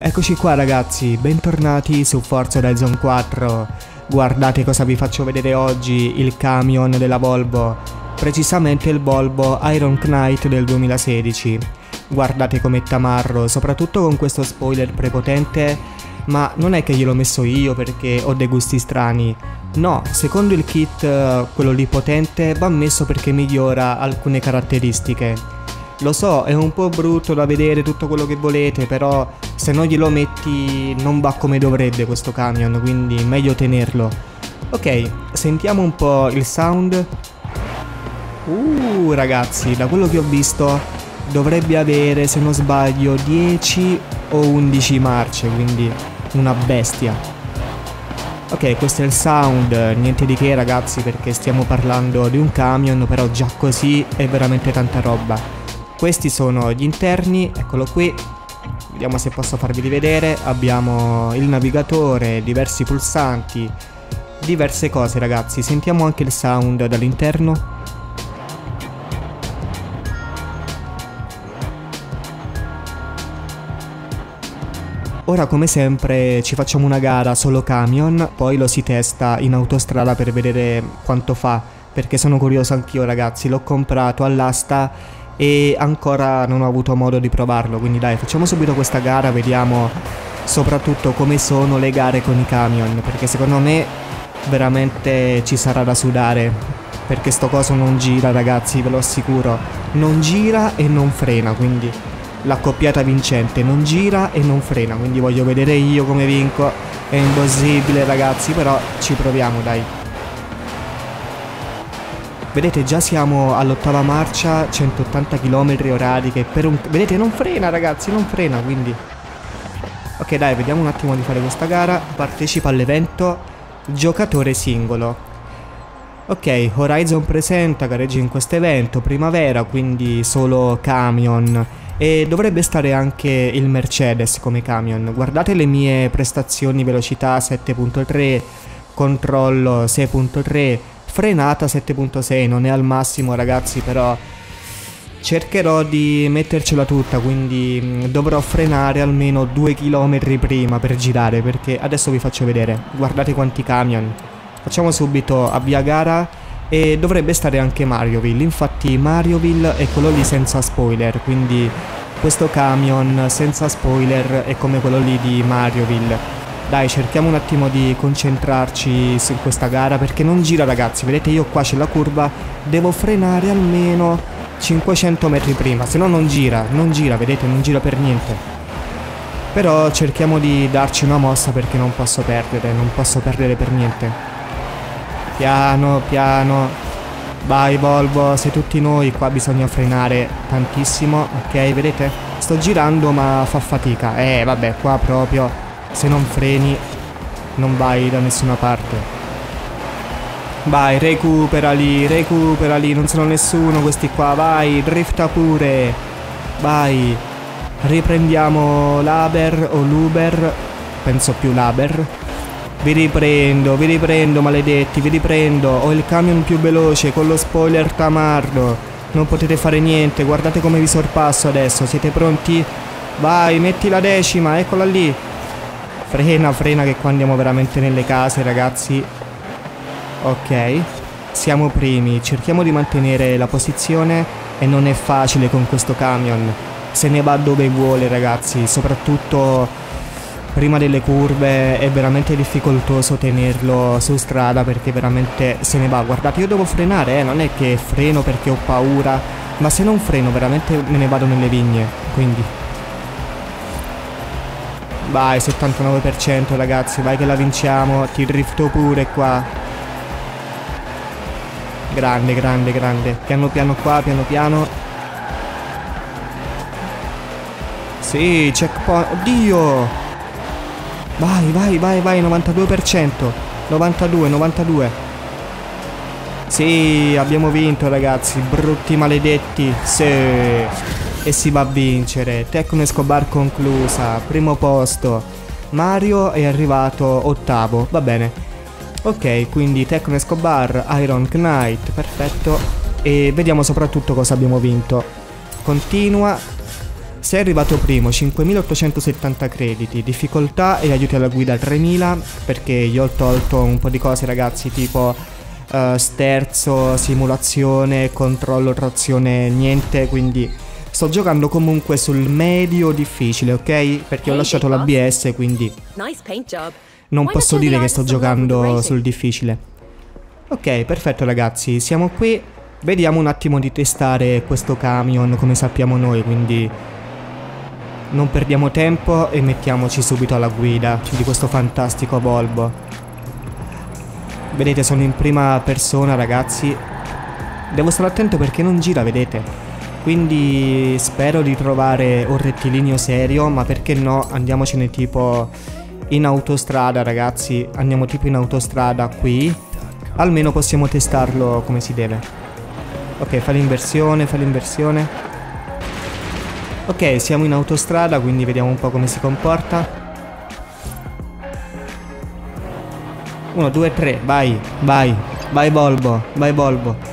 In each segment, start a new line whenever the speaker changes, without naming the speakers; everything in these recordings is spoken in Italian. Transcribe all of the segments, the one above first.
Eccoci qua ragazzi, bentornati su Forza Horizon 4. Guardate cosa vi faccio vedere oggi, il camion della Volvo, precisamente il Volvo Iron Knight del 2016. Guardate com'è tamarro, soprattutto con questo spoiler prepotente, ma non è che gliel'ho messo io perché ho dei gusti strani. No, secondo il kit, quello lì potente, va messo perché migliora alcune caratteristiche. Lo so, è un po' brutto da vedere tutto quello che volete, però se non glielo metti non va come dovrebbe questo camion, quindi meglio tenerlo. Ok, sentiamo un po' il sound. Uh, ragazzi, da quello che ho visto dovrebbe avere, se non sbaglio, 10 o 11 marce, quindi una bestia. Ok, questo è il sound, niente di che ragazzi perché stiamo parlando di un camion, però già così è veramente tanta roba. Questi sono gli interni, eccolo qui. Vediamo se posso farveli vedere. Abbiamo il navigatore, diversi pulsanti, diverse cose ragazzi. Sentiamo anche il sound dall'interno. Ora come sempre ci facciamo una gara solo camion, poi lo si testa in autostrada per vedere quanto fa, perché sono curioso anch'io ragazzi, l'ho comprato all'asta e ancora non ho avuto modo di provarlo, quindi dai facciamo subito questa gara, vediamo soprattutto come sono le gare con i camion, perché secondo me veramente ci sarà da sudare, perché sto coso non gira ragazzi, ve lo assicuro, non gira e non frena, quindi l'accoppiata vincente. Non gira e non frena, quindi voglio vedere io come vinco, è impossibile ragazzi, però ci proviamo dai. Vedete già siamo all'ottava marcia, 180 km orari che per un... Vedete non frena ragazzi, non frena quindi... Ok dai, vediamo un attimo di fare questa gara. Partecipa all'evento giocatore singolo. Ok, Horizon presenta gareggi in questo evento, primavera, quindi solo camion. E dovrebbe stare anche il Mercedes come camion. Guardate le mie prestazioni velocità 7.3, controllo 6.3 frenata 7.6 non è al massimo ragazzi però cercherò di mettercela tutta quindi mm, dovrò frenare almeno 2 km prima per girare perché adesso vi faccio vedere. Guardate quanti camion. Facciamo subito avvia gara e dovrebbe stare anche Marioville. Infatti Marioville è quello lì senza spoiler quindi questo camion senza spoiler è come quello lì di Marioville dai, cerchiamo un attimo di concentrarci su questa gara perché non gira ragazzi. Vedete io qua c'è la curva, devo frenare almeno 500 metri prima, se no non gira, non gira, vedete, non gira per niente. Però cerchiamo di darci una mossa perché non posso perdere, non posso perdere per niente. Piano, piano. Vai Volvo, sei tutti noi, qua bisogna frenare tantissimo, ok, vedete? Sto girando ma fa fatica. Eh, vabbè, qua proprio se non freni non vai da nessuna parte. Vai, recupera lì, recupera lì, non sono nessuno questi qua, vai, drifta pure. Vai. Riprendiamo l'Aber o l'Uber, penso più l'Aber. Vi riprendo, vi riprendo maledetti, vi riprendo. Ho il camion più veloce con lo spoiler tamardo. Non potete fare niente, guardate come vi sorpasso adesso, siete pronti? Vai, metti la decima, eccola lì. Frena, frena che qua andiamo veramente nelle case ragazzi. Ok Siamo primi. Cerchiamo di mantenere la posizione E non è facile con questo camion. Se ne va dove vuole ragazzi. Soprattutto prima delle curve È veramente difficoltoso tenerlo su strada Perché veramente se ne va. Guardate io devo frenare eh. Non è che freno perché ho paura Ma se non freno veramente me ne vado nelle vigne. Quindi Vai, 79% ragazzi, vai che la vinciamo. Ti drifto pure qua. Grande, grande, grande. Piano piano qua, piano piano. Sì, checkpoint. Oddio! Vai, vai, vai, vai, 92%. 92, 92. Sì, abbiamo vinto ragazzi, brutti maledetti. Sì e si va a vincere. Tecno Escobar conclusa, primo posto. Mario è arrivato ottavo, va bene. Ok, quindi Tecno Escobar, Iron Knight, perfetto. E vediamo soprattutto cosa abbiamo vinto. Continua. Sei arrivato primo, 5870 crediti, difficoltà e aiuti alla guida 3000 perché gli ho tolto un po' di cose ragazzi tipo uh, sterzo, simulazione, controllo, trazione, niente, quindi sto giocando comunque sul medio difficile, ok? Perché ho lasciato l'ABS quindi non posso dire che sto giocando sul difficile. Ok, perfetto ragazzi, siamo qui. Vediamo un attimo di testare questo camion come sappiamo noi, quindi non perdiamo tempo e mettiamoci subito alla guida di questo fantastico Volvo. Vedete, sono in prima persona ragazzi. Devo stare attento perché non gira, vedete? Quindi spero di trovare un rettilineo serio, ma perché no, andiamocene tipo in autostrada ragazzi. Andiamo tipo in autostrada qui almeno possiamo testarlo come si deve. Ok, fa l'inversione, fa l'inversione. Ok, siamo in autostrada, quindi vediamo un po' come si comporta. 1, 2, 3, vai, vai, vai Volvo, vai Volvo.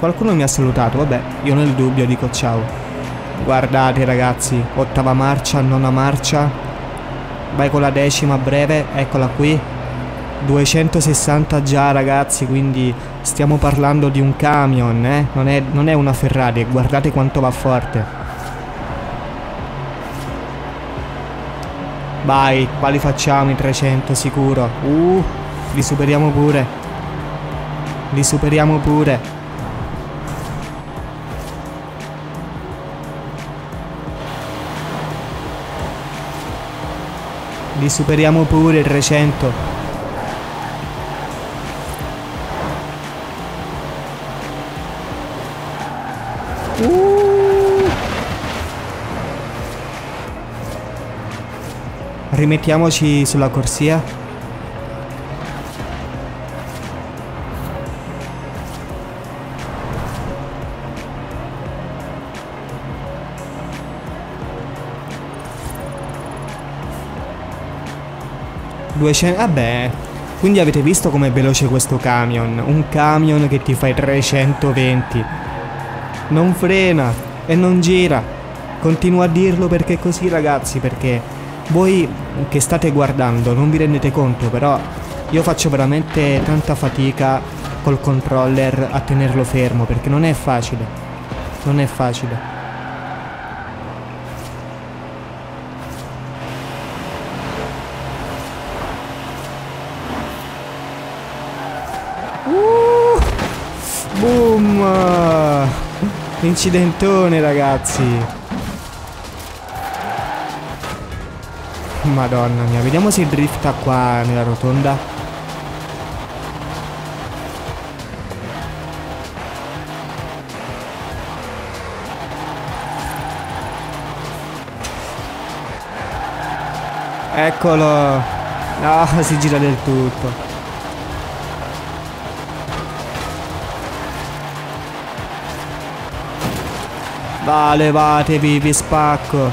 Qualcuno mi ha salutato, vabbè, io nel dubbio dico ciao. Guardate ragazzi, ottava marcia, nona marcia. Vai con la decima breve, eccola qui. 260 già ragazzi quindi stiamo parlando di un camion eh? non, è, non è una Ferrari guardate quanto va forte vai quali facciamo i 300 sicuro uh li superiamo pure li superiamo pure li superiamo pure i 300 rimettiamoci sulla corsia. Duecento... Vabbè, quindi avete visto com'è veloce questo camion? Un camion che ti fai 320. Non frena e non gira. Continuo a dirlo perché è così ragazzi, perché voi che state guardando non vi rendete conto, però io faccio veramente tanta fatica col controller a tenerlo fermo perché non è facile. Non è facile. Boom! Incidentone ragazzi. Madonna mia, vediamo se drifta qua nella rotonda. Eccolo. No, si gira del tutto. Va, levatevi, vi spacco.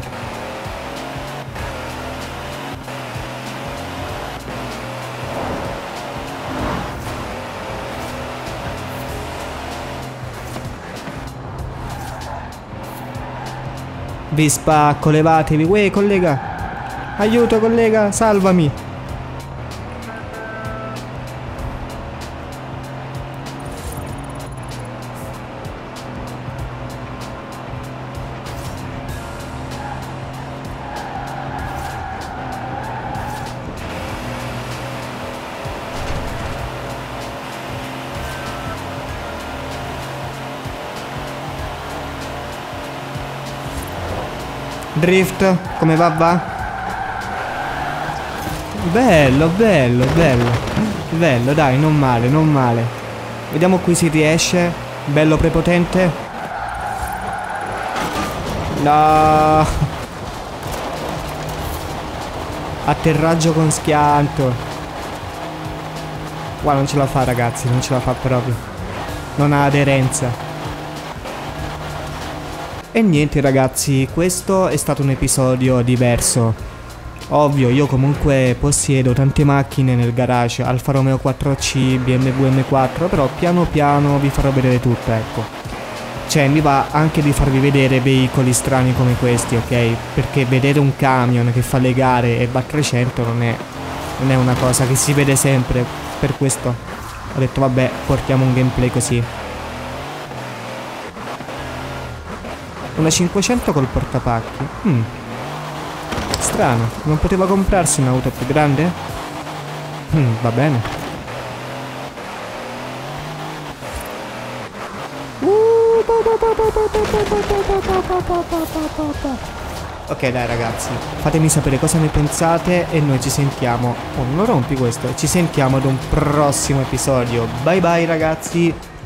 Vi spacco, levatevi. Uè, collega. Aiuto, collega, salvami. Drift, come va va? Bello, bello, bello. Bello, dai, non male, non male. Vediamo qui si riesce. Bello prepotente. No. Atterraggio con schianto. Qua non ce la fa ragazzi, non ce la fa proprio. Non ha aderenza. E niente ragazzi, questo è stato un episodio diverso. Ovvio, io comunque possiedo tante macchine nel garage, Alfa Romeo 4C, BMW M4, però piano piano vi farò vedere tutto, ecco. Cioè, mi va anche di farvi vedere veicoli strani come questi, ok? Perché vedere un camion che fa le gare e va a 300 non è, non è una cosa che si vede sempre. Per questo ho detto, vabbè, portiamo un gameplay così. Una 500 col portapacchi. Hmm. Strano, non poteva comprarsi un'auto più grande? Hmm, va bene. Ok dai ragazzi, fatemi sapere cosa ne pensate e noi ci sentiamo... Oh, non rompi questo, ci sentiamo ad un prossimo episodio. Bye bye ragazzi!